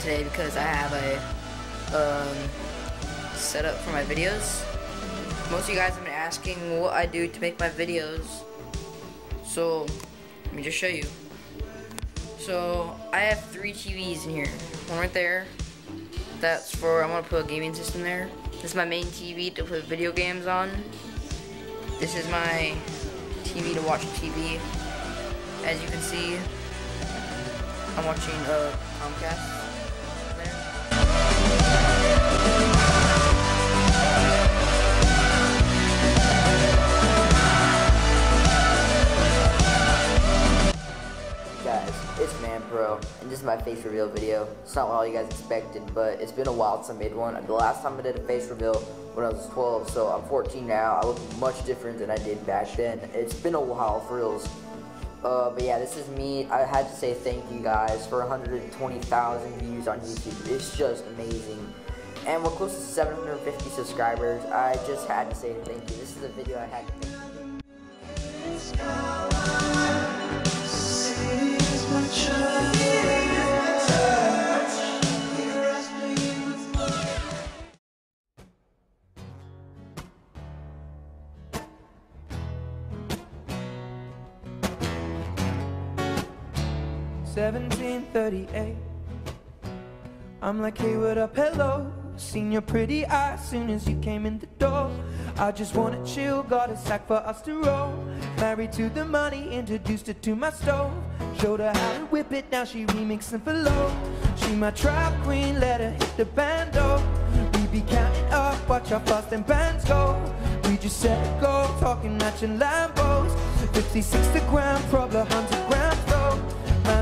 today because I have a um, setup for my videos. Most of you guys have been asking what I do to make my videos. So, let me just show you. So, I have three TVs in here. One right there. That's for, I'm gonna put a gaming system there. This is my main TV to put video games on. This is my TV to watch TV. As you can see, I'm watching uh, Comcast. Guys, it's Man Pro, and this is my face reveal video. It's not what all you guys expected, but it's been a while since I made one. The last time I did a face reveal when I was 12, so I'm 14 now. I look much different than I did back then. It's been a while for reals. Uh, but yeah, this is me. I had to say thank you guys for 120,000 views on YouTube. It's just amazing. And we're close to 750 subscribers. I just had to say thank you. This is a video I had to make. 1738. I'm like, hey, what up, hello? Seen your pretty eyes soon as you came in the door. I just wanna chill, got a sack for us to roll. Married to the money, introduced her to my stove. Showed her how to whip it, now she remixing for low. She my trap queen, let her hit the bando. We be counting up, watch our fast and bands go. We just set a goal, talking matching Lambos. 56 the gram, probably 100 grand.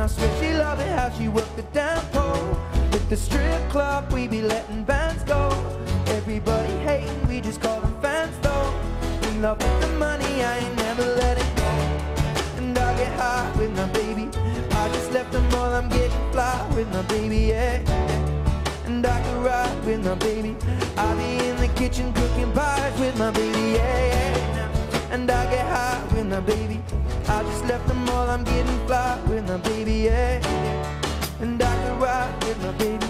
I swear she love it how she work the damn pole. With the strip club, we be letting bands go. Everybody hating, we just call them fans though. In love with the money, I ain't never let it go. And I get high with my baby. I just left them all, I'm getting fly with my baby, yeah. And I can ride with my baby. I be in the kitchen cooking pies with my baby, yeah, yeah. And I get high with my baby. I just left the mall, I'm getting fly with my baby, yeah. And I can ride with my baby.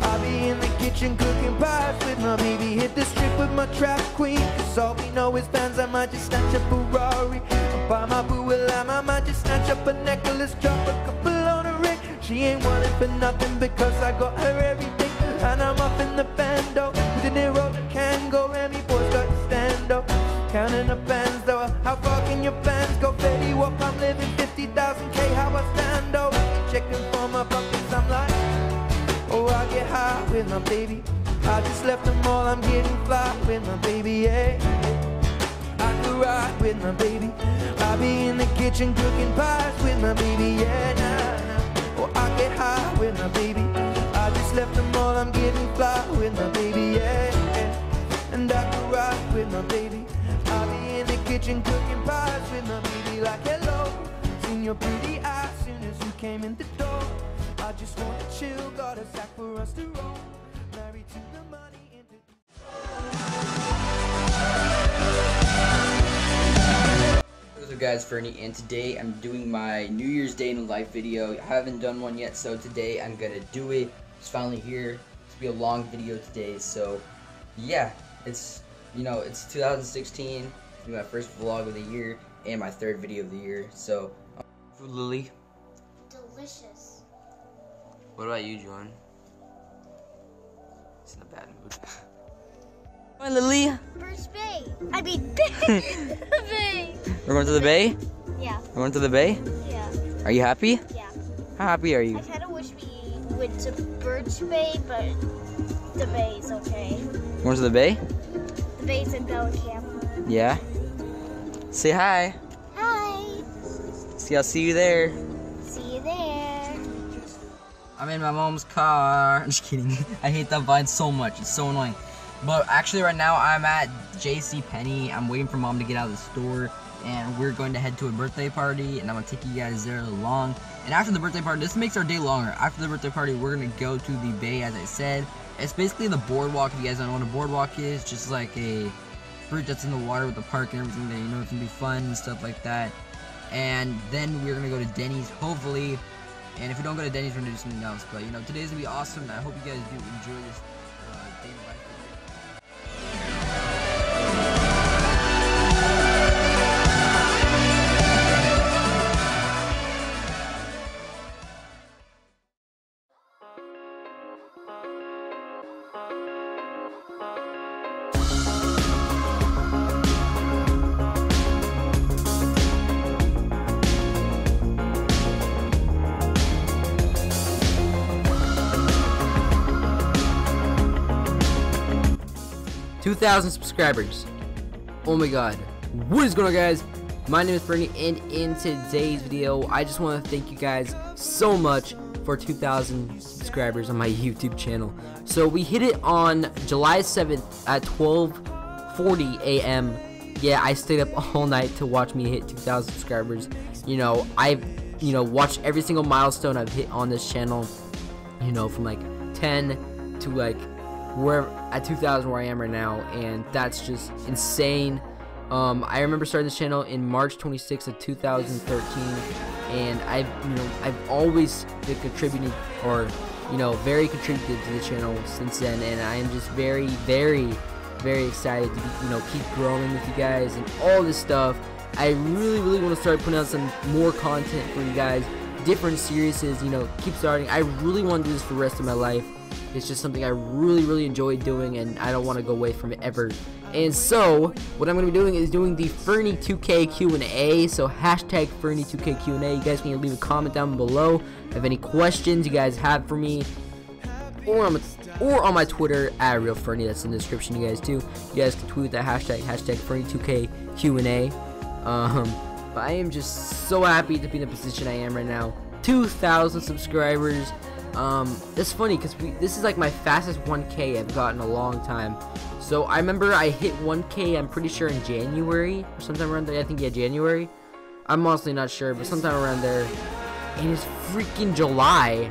I'll be in the kitchen cooking pies with my baby. Hit the strip with my trap queen. Cause all we know is fans, I might just snatch a Ferrari. Or buy my boo a lamb, I might just snatch up a necklace, drop a couple on a ring. She ain't wanting for nothing because I got her everything. And I'm up in the bando. With the Nero, the Kango, Remy boys got Counting the bands though. How far can your fans go? Fetty Wap, I'm living 50,000k. How I stand up. Checking for my buckets, I'm like. Oh, I get high with my baby. I just left the mall, I'm getting fly with my baby, yeah. I could ride with my baby. I be in the kitchen cooking pies with my baby, yeah. Nah, nah. Oh, I get high with my baby. I just left the mall, I'm getting fly with my baby, yeah. And I with my baby. I be in the kitchen cooking pies with my baby, like hello. Seen your pretty eyes soon as you came in the door. I just wanna chill, got a sack for us to roll. Married to the money. What's up guys, Ferny, and today I'm doing my New Year's Day in Life video. I haven't done one yet, so today I'm gonna do it. It's finally here. It's gonna be a long video today, so yeah, it's, you know, it's 2016. It's my first vlog of the year and my third video of the year, so. Um, food Lily, Delicious. what about you, John? It's in a bad mood. Hi, Lily. Bruce Bay. I mean, Bay. We're going to the bay? Yeah, We're going to the bay? yeah, Are you happy? yeah. How happy are you? I kind of wish we went to Birch Bay, but the bay is okay. Going to the bay? Bay's in Bellingham. Yeah. Say hi. Hi. See, I'll see you there. See you there. I'm in my mom's car. I'm just kidding. I hate that vine so much. It's so annoying. But actually, right now I'm at J.C. Penney. I'm waiting for mom to get out of the store, and we're going to head to a birthday party, and I'm gonna take you guys there along. And after the birthday party, this makes our day longer. After the birthday party, we're gonna go to the bay, as I said. It's basically the boardwalk. If you guys don't know what a boardwalk is, just like a bridge that's in the water with the park and everything. That you know it's gonna be fun and stuff like that. And then we're gonna go to Denny's, hopefully, And if we don't go to Denny's, we're gonna do something else. But you know, today's gonna be awesome. I hope you guys do enjoy this 1,000 subscribers. Oh my god. What is going on guys? My name is Ferny and in today's video, I just want to thank you guys so much for 2,000 subscribers on my YouTube channel. So we hit it on July 7th at 12.40 a.m. Yeah, I stayed up all night to watch me hit 2,000 subscribers. You know, I've you know, watched every single milestone I've hit on this channel. You know, from like 10 to like where at 2,000 where I am right now, and that's just insane. Um, I remember starting this channel in March 26th of 2013, and I've you know I've always been contributing or you know very contributed to the channel since then, and I am just very very very excited to be, you know keep growing with you guys and all this stuff. I really really want to start putting out some more content for you guys, different series. You know, keep starting. I really want to do this for the rest of my life. It's just something I really, really enjoy doing, and I don't want to go away from it ever. And so, what I'm going to be doing is doing the Ferny 2K Q&A. So, hashtag Ferny 2K Q&A. You guys can leave a comment down below. If any questions you guys have for me, or on my, or on my Twitter at Real Ferny. That's in the description, you guys too. You guys can tweet that hashtag hashtag Ferny 2K Q&A. Um, but I am just so happy to be in the position I am right now. 2,000 subscribers. Um, it's funny because this is like my fastest 1K I've gotten in a long time. So I remember I hit 1K. I'm pretty sure in January or sometime around there. I think yeah, January. I'm honestly not sure, but sometime around there. And it's freaking July,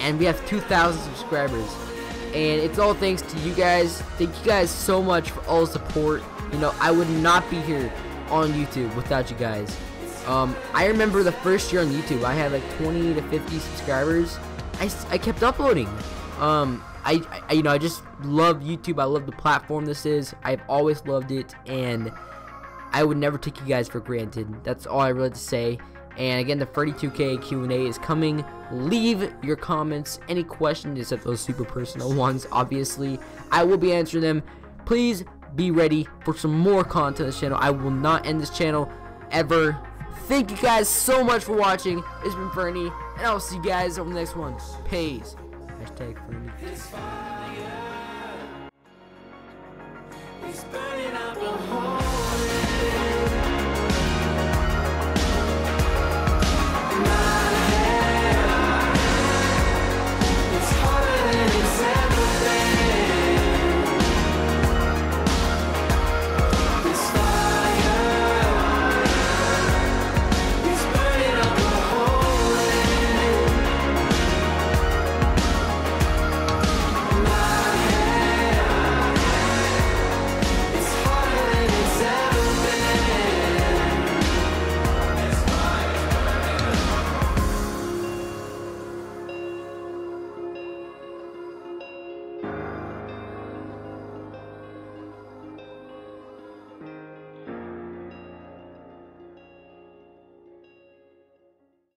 and we have 2,000 subscribers. And it's all thanks to you guys. Thank you guys so much for all the support. You know, I would not be here on YouTube without you guys. Um, I remember the first year on YouTube, I had like 20 to 50 subscribers. I, I kept uploading. Um, I, I, you know, I just love YouTube. I love the platform this is. I've always loved it, and I would never take you guys for granted. That's all I really to say. And again, the 32K Q&A is coming. Leave your comments, any questions, except those super personal ones, obviously. I will be answering them. Please be ready for some more content on this channel. I will not end this channel ever. Thank you guys so much for watching. It's been Ferny, and I'll see you guys on the next one. Peace. Hashtag Ferny.